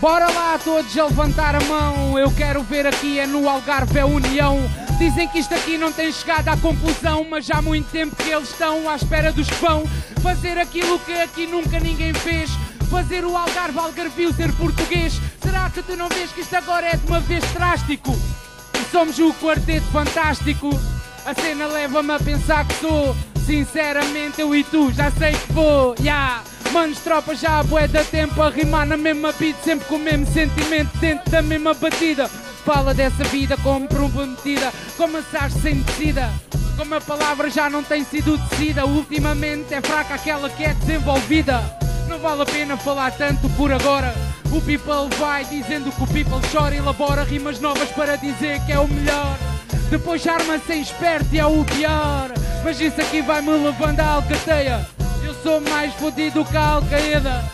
Bora lá todos a levantar a mão. Eu quero ver aqui é no Algarve a União. Dizem que isto aqui não tem chegado à conclusão, mas já há muito tempo que eles estão à espera dos que fazer aquilo que aqui nunca ninguém fez. Fazer o Algarve Algarvio ser português. Será que tu não vês que isto agora é de uma vez drástico? Somos o quarteto fantástico. A cena leva-me a pensar que sou. Sinceramente, eu e tu já sei que vou. Yeah. Manos, tropa, já há bué da tempo a rimar na mesma beat, sempre com o mesmo sentimento dentro da mesma batida. Fala dessa vida como prometida, a sem decida. Como a palavra já não tem sido decida, ultimamente é fraca aquela que é desenvolvida. Não vale a pena falar tanto por agora. O people vai dizendo que o people chora e elabora rimas novas para dizer que é o melhor. Depois arma-se em esperto e é o pior. Mas isso aqui vai-me levando à alcateia. Sou mais fodido que a Al-Qaeda.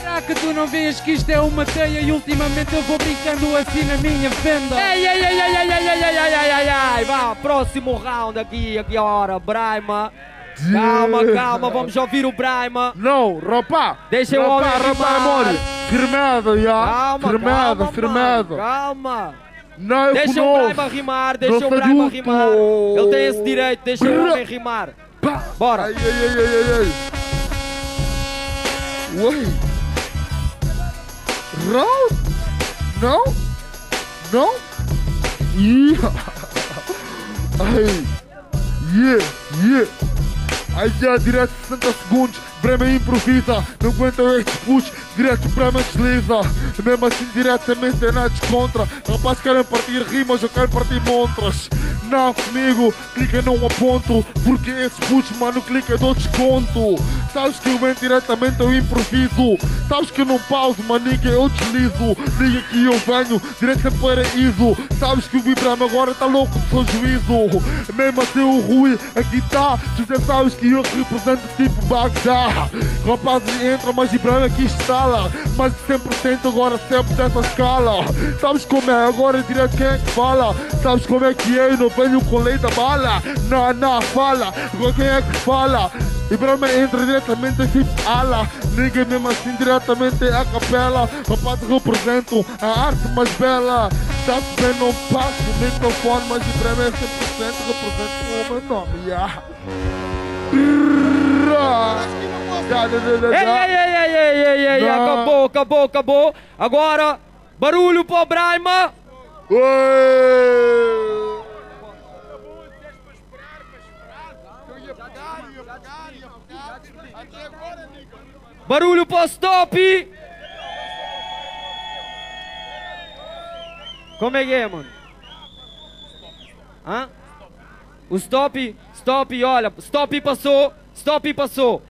Será que tu não vês que isto é uma teia e ultimamente eu vou brincando assim na minha fenda? Ei, ei, ei, ei, ei, ei, ei, ei, ei, ei, ei, ei, vá, próximo round aqui, aqui agora, Braima. Calma, calma, vamos ouvir o Braima. Não, rapá! Deixa eu ouvir Rapá, rapá, amor! Firmeza, já! Calma, firmeza! mano, calma. Não, eu Deixa o. Braima rimar, deixa o Braima rimar. Ele tem esse direito, deixa o homem rimar. Bora. Ai, ai, ai, ai, ai, ai. Oi. Round? Não? Não? Yeah. Ai. Yeah, yeah. Aí já direto 60 segundos, Brema improvisa, não aguenta este push, direto Brema desliza, mesmo assim diretamente é nada contra, rapazes querem partir rimas, eu quero partir montras, não comigo, clica não aponto, porque esse push mano clica dou desconto, sabes que eu venho diretamente eu improviso, sabes que eu não pauso maninha eu deslizo, liga que eu venho direto para paraíso, sabes que o Vibrama agora tá louco do seu juízo, mesmo assim o Rui aqui tá, tu já sabes que eu represento tipo Bagdá, rapazes entra mas Vibrama aqui instala, mas 100% agora sempre dessa escala, sabes como é? Agora direto quem é que fala, sabes como é que é, eu não venho com lei da bala, não, não, fala, agora quem é que fala, Ibrahima entra diretamente assim, ala, ninguém mesmo assim diretamente a capela, rapaz represento a arte mais bela, tá bem, não passo microfone, mas Ibrahima é 100% represento o meu nome, yeah. Ei, ei, ei, ei, ei, ei, ei, acabou, acabou, acabou. Agora, barulho para o Braima. Ué. Barulho para o Stop. Como é que é, mano? Hã? O Stop, Stop, olha, Stop passou, Stop passou.